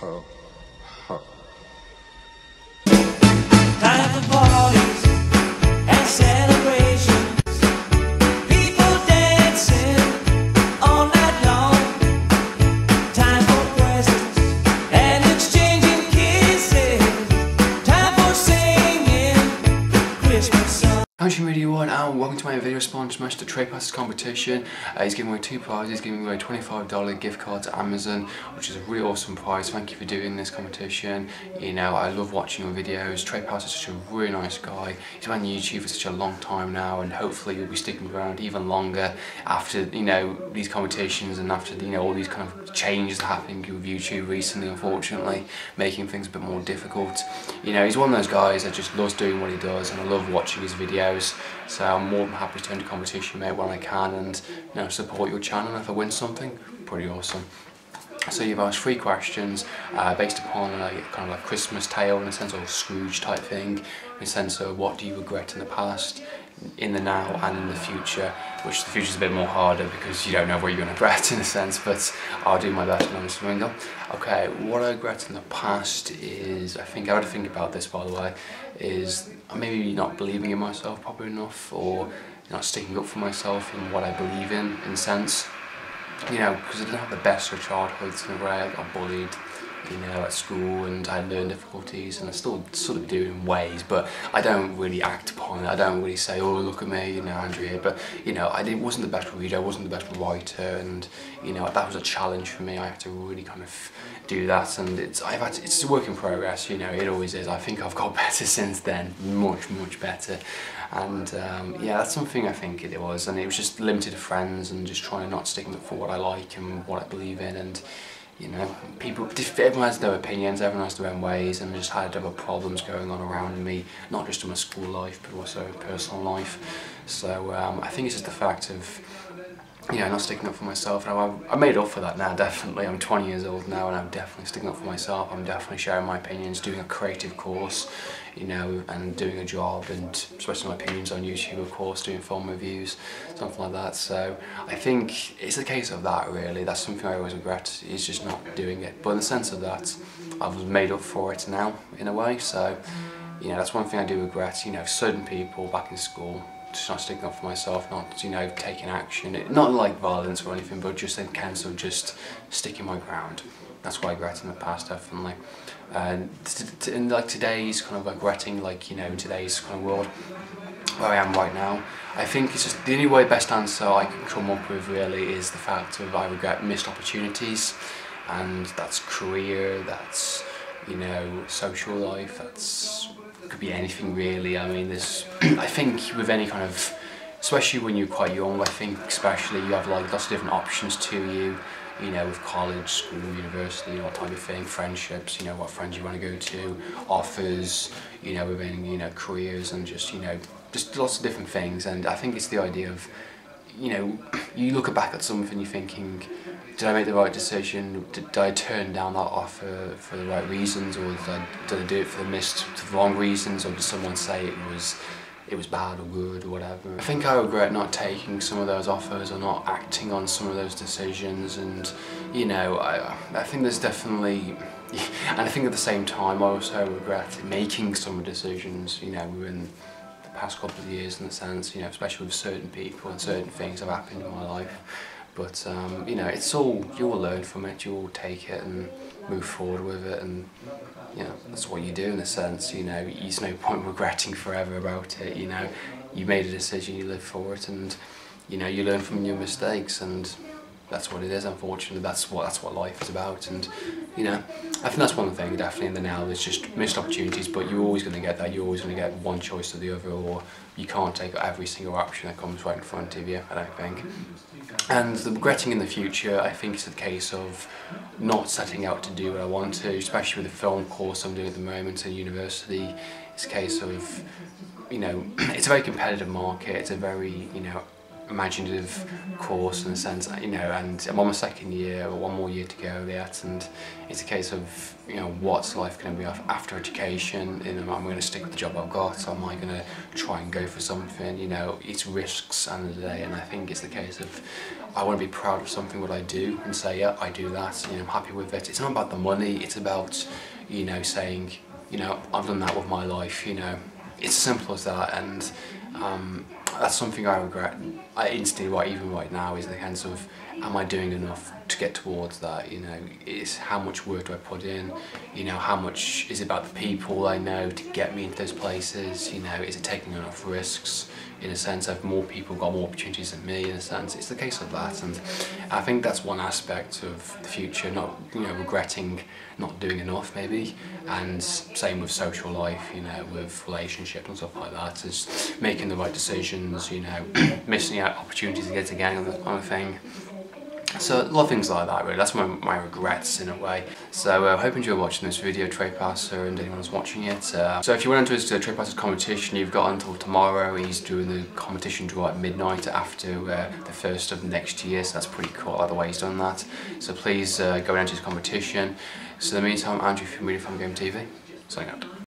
好。How's your Media One and welcome to my video response match the Trepacer's competition. Uh, he's giving away two prizes, he's giving away a $25 gift card to Amazon, which is a really awesome prize. Thank you for doing this competition. You know, I love watching your videos. Trey Pass is such a really nice guy. He's been on YouTube for such a long time now and hopefully you'll be sticking around even longer after, you know, these competitions and after, you know, all these kind of changes happening with YouTube recently, unfortunately, making things a bit more difficult. You know, he's one of those guys that just loves doing what he does and I love watching his videos. So I'm more than happy to enter competition, mate, when I can and, you know, support your channel if I win something. Pretty awesome. So you've asked three questions uh, based upon a kind of like Christmas tale in a sense of Scrooge type thing, in a sense of what do you regret in the past, in the now and in the future, which the future is a bit more harder because you don't know what you're going to regret in a sense, but I'll do my best on this window. Okay, what I regret in the past is, I think I had to think about this by the way, is maybe not believing in myself properly enough or not sticking up for myself in what I believe in, in sense you know, because I didn't have the best of childhoods in a way. I got bullied, you know, at school and I had learning difficulties and I still sort of do in ways, but I don't really act upon it. I don't really say, oh, look at me, you know, Andrew here. But, you know, I didn't, wasn't the best reader, I wasn't the best writer and, you know, that was a challenge for me. I had to really kind of do that and it's, I've had to, it's a work in progress, you know, it always is. I think I've got better since then, much, much better. And um, yeah, that's something I think it was. And it was just limited to friends and just trying to not sticking up for what I like and what I believe in. And you know, people, everyone has their opinions, everyone has their own ways, and I just had other problems going on around me, not just in my school life, but also personal life. So um, I think it's just the fact of you know, not sticking up for myself. And I, I made up for that now, definitely. I'm 20 years old now and I'm definitely sticking up for myself. I'm definitely sharing my opinions, doing a creative course, you know, and doing a job and expressing my opinions on YouTube, of course, doing film reviews, something like that. So I think it's a case of that, really. That's something I always regret, is just not doing it. But in the sense of that, I've made up for it now, in a way. So, you know, that's one thing I do regret. You know, certain people back in school, just not sticking up for myself, not you know taking action, not like violence or anything, but just in of just sticking my ground. That's what I regret in the past, definitely. And in like today's kind of regretting, like you know, today's kind of world where I am right now, I think it's just the only way best answer I can come up with really is the fact of I regret missed opportunities, and that's career, that's you know social life, that's could be anything really. I mean, there's, I think with any kind of, especially when you're quite young, I think especially you have like lots of different options to you, you know, with college, school, university, you know, what type of thing, friendships, you know, what friends you want to go to, offers, you know, within, you know, careers and just, you know, just lots of different things. And I think it's the idea of, you know, you look back at something you're thinking, did I make the right decision? Did, did I turn down that offer for the right reasons, or did I, did I do it for the missed, for the wrong reasons, or did someone say it was it was bad or good or whatever? I think I regret not taking some of those offers or not acting on some of those decisions, and you know, I I think there's definitely. And I think at the same time, I also regret making some decisions, you know, within the past couple of years in the sense, you know, especially with certain people and certain things have happened in my life. But um, you know, it's all you will learn from it. You will take it and move forward with it, and you know that's what you do in a sense. You know, there's no point regretting forever about it. You know, you made a decision, you live for it, and you know you learn from your mistakes, and that's what it is. Unfortunately, that's what that's what life is about, and you know, I think that's one thing definitely in the now. There's just missed opportunities, but you're always going to get that. You're always going to get one choice or the other, or you can't take every single option that comes right in front of you. I don't think. And the regretting in the future, I think it's a case of not setting out to do what I want to, especially with the film course I'm doing at the moment at university. It's a case of, you know, it's a very competitive market. It's a very, you know, imaginative course in a sense, you know, and I'm on my second year, or one more year to go yet, and it's a case of, you know, what's life going to be after education, you know, am I going to stick with the job I've got, or am I going to try and go for something, you know, it's risks and the the day, and I think it's the case of, I want to be proud of something what I do, and say, yeah, I do that, you know, I'm happy with it. It's not about the money, it's about, you know, saying, you know, I've done that with my life, you know, it's simple as that, and um, that's something I regret. I instantly, right, even right now, is the sense of, am I doing enough to get towards that? You know, is how much work do I put in? You know, how much is it about the people I know to get me into those places? You know, is it taking enough risks? In a sense, have more people got more opportunities than me? In a sense, it's the case of that, and I think that's one aspect of the future. Not you know regretting not doing enough maybe, and same with social life. You know, with relationships and stuff like that. Is making the right You know, missing out opportunities to get again on the, on a thing. So a lot of things like that really, that's my, my regrets in a way. So I uh, hope you enjoy watching this video, Trepacer and anyone who's watching it. Uh, so if you want to enter his uh, Trepacer's competition, you've got until tomorrow. He's doing the competition draw at midnight after uh, the first of next year, so that's pretty cool, Either way he's done that. So please uh, go enter his competition. So in the meantime, Andrew from Media Farm Game TV, signing out.